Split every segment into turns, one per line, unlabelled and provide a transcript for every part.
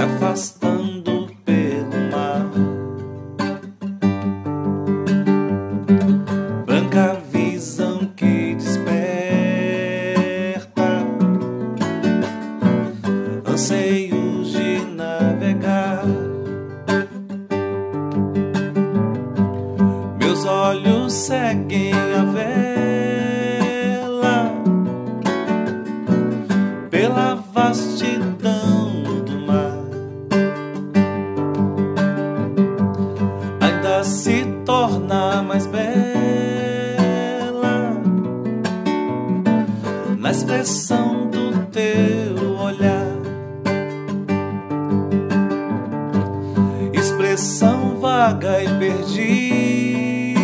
se afastando pelo mar. Branca visão que desperta, anseios de navegar. Meus olhos seguem a vela pela vastidão expressão do teu olhar. Expressão vaga e perdida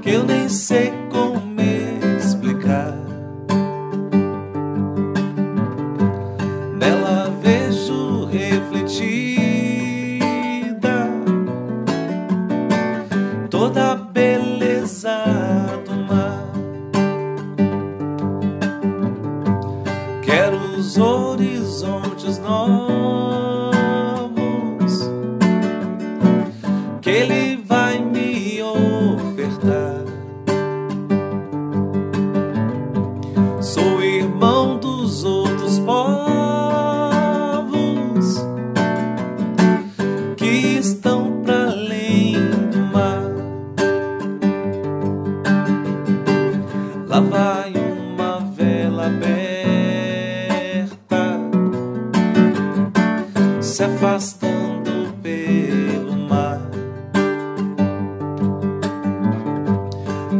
que eu nem sei como explicar. Nela vejo refletida toda a Quero os horizontes novos afastando pelo mar.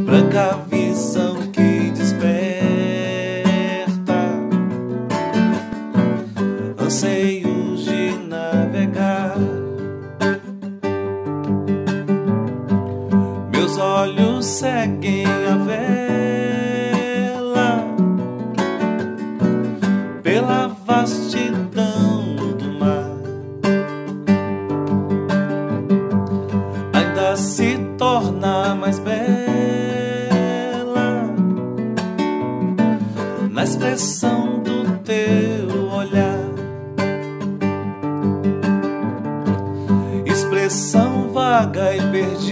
Branca visão que desperta, anseios Se torna mais bela na expressão do teu olhar. Expressão vaga e perdida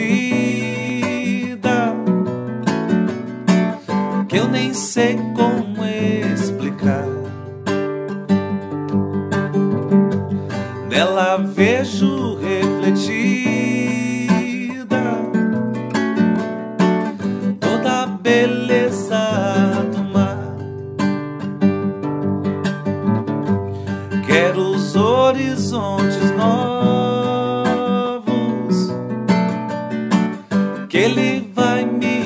que eu nem sei como explicar. Nela vejo refletida horizontes novos que ele vai me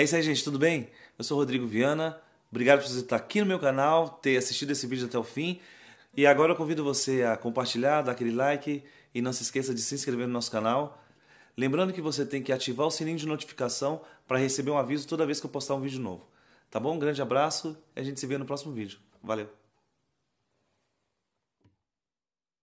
É isso aí, gente. Tudo bem? Eu sou Rodrigo Viana. Obrigado por você estar aqui no meu canal, ter assistido esse vídeo até o fim. E agora eu convido você a compartilhar, dar aquele like e não se esqueça de se inscrever no nosso canal. Lembrando que você tem que ativar o sininho de notificação para receber um aviso toda vez que eu postar um vídeo novo. Tá bom? Um grande abraço e a gente se vê no próximo vídeo. Valeu!